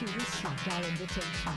就是抢着人的真话。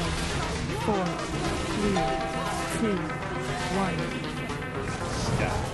Five, four, three, two, one. Stop.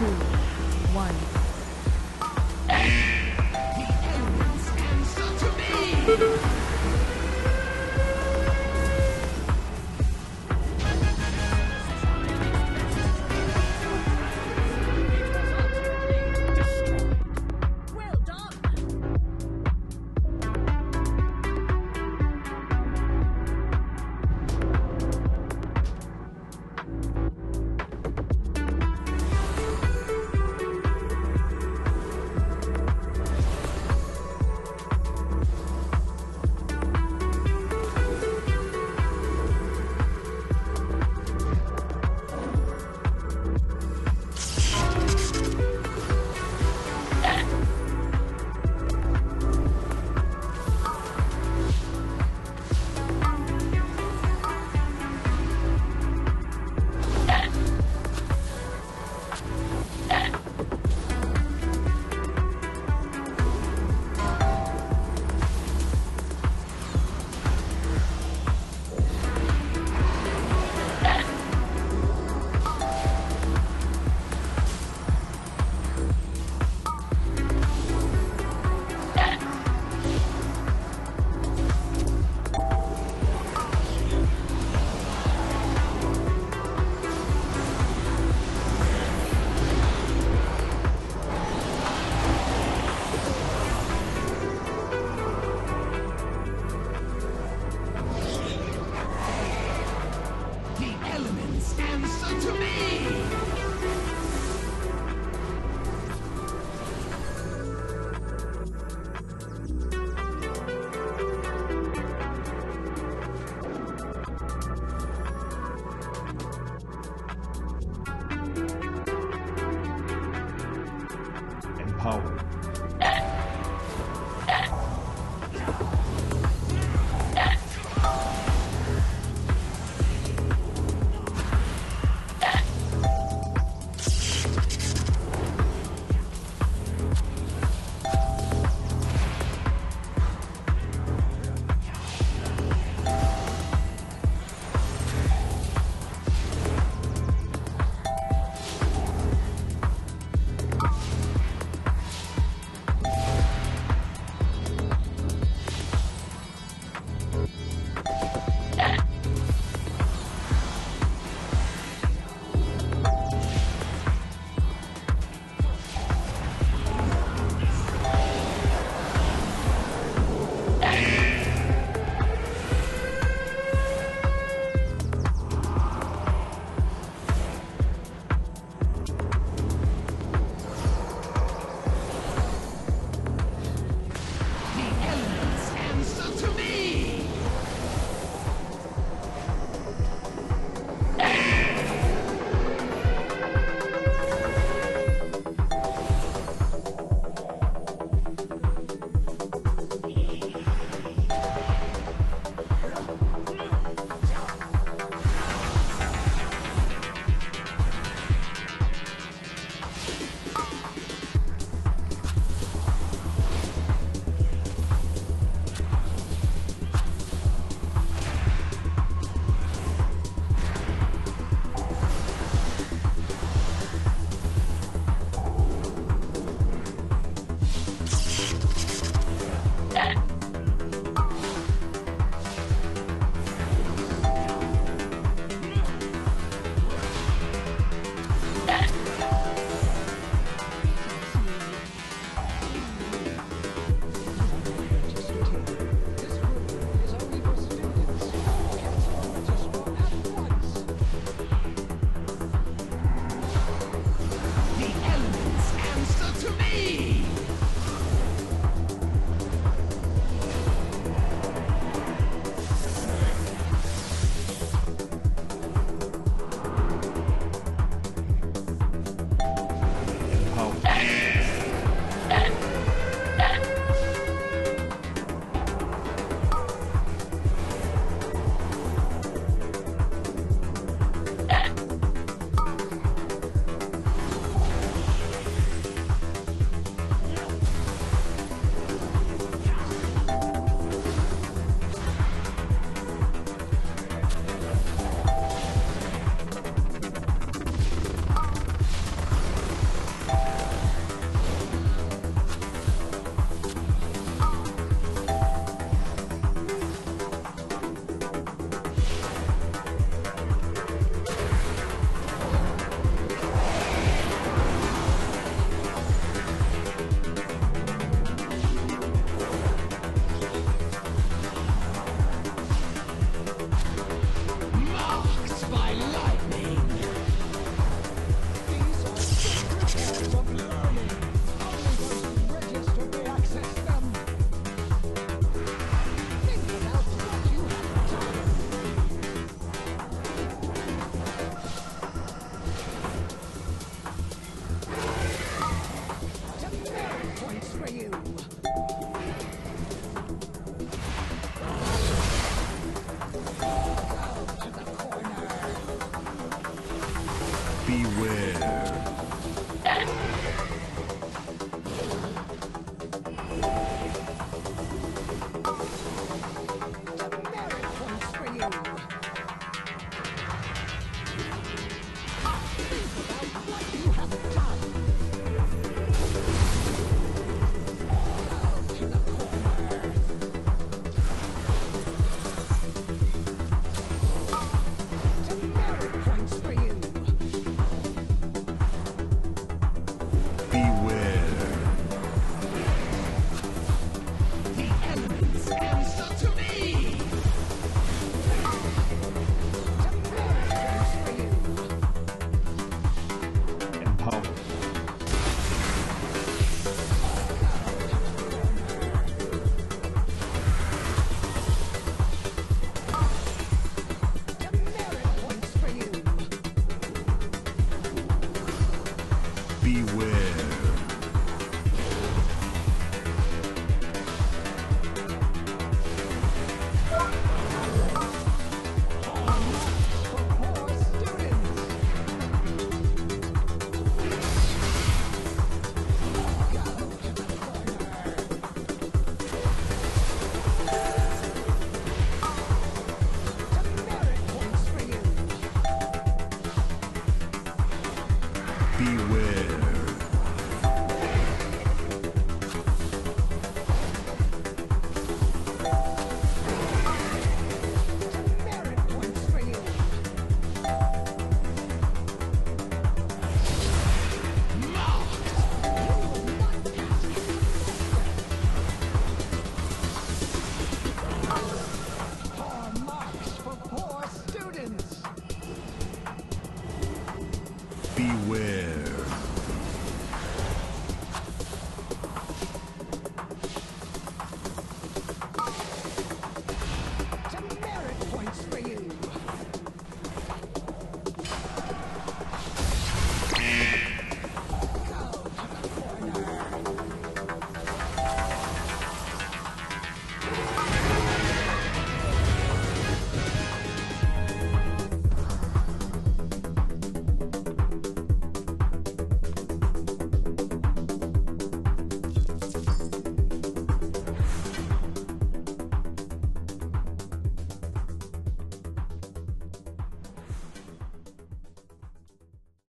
two, one.